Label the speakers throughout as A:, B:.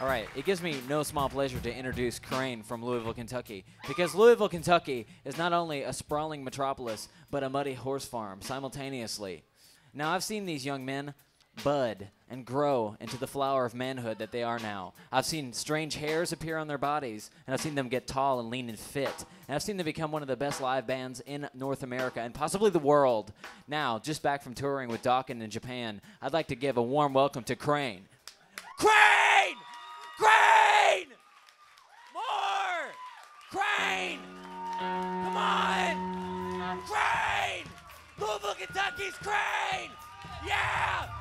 A: All right, it gives me no small pleasure to introduce Crain from Louisville, Kentucky, because Louisville, Kentucky is not only a sprawling metropolis, but a muddy horse farm simultaneously. Now, I've seen these young men bud and grow into the flower of manhood that they are now. I've seen strange hairs appear on their bodies, and I've seen them get tall and lean and fit. And I've seen them become one of the best live bands in North America and possibly the world. Now, just back from touring with Dawkins in Japan, I'd like to give a warm welcome to Crain. Crain! Louisville, Kentucky's Crain! Yeah!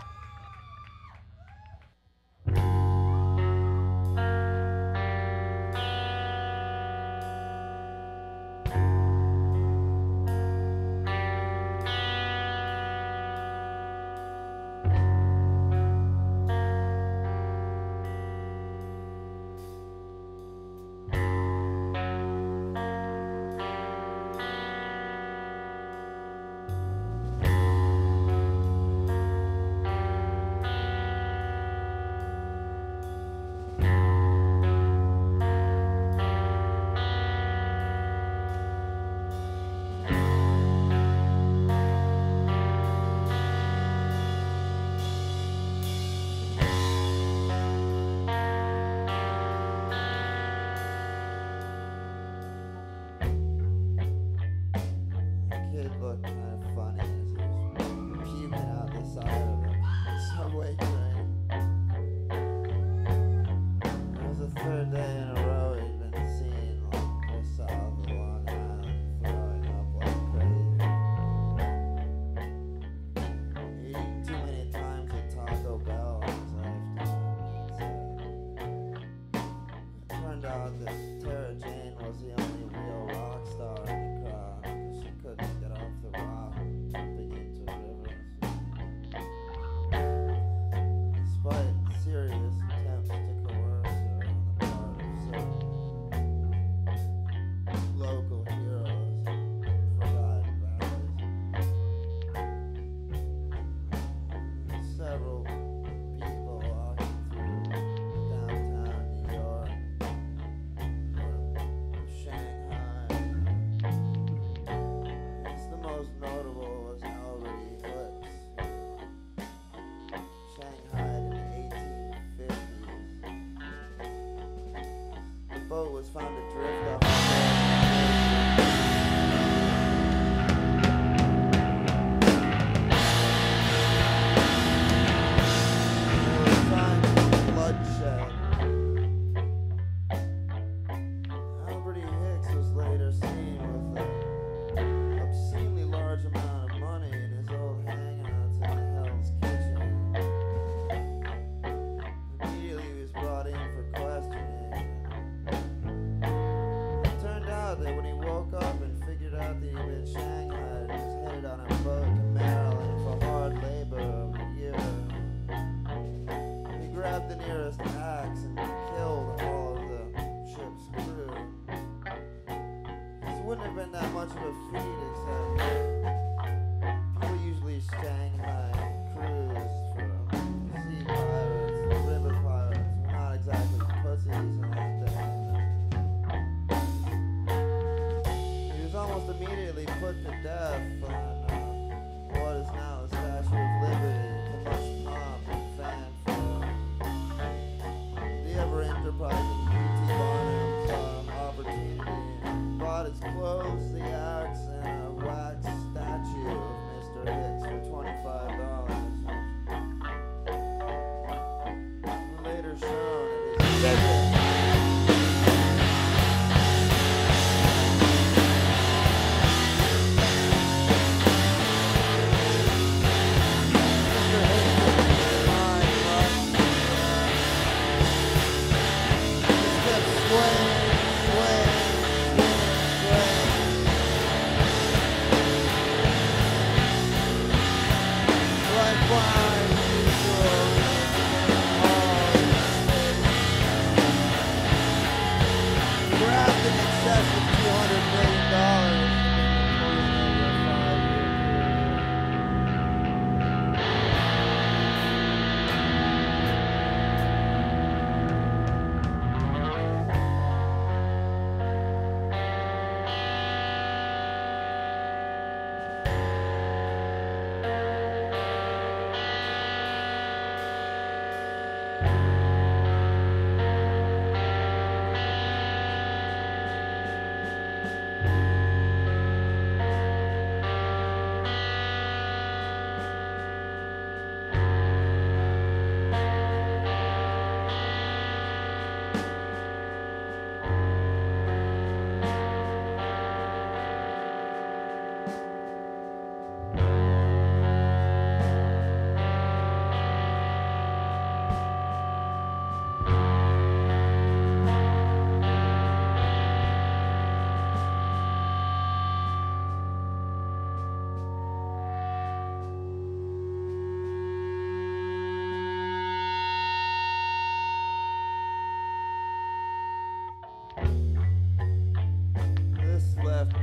B: 哇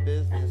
A: business